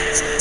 Yes.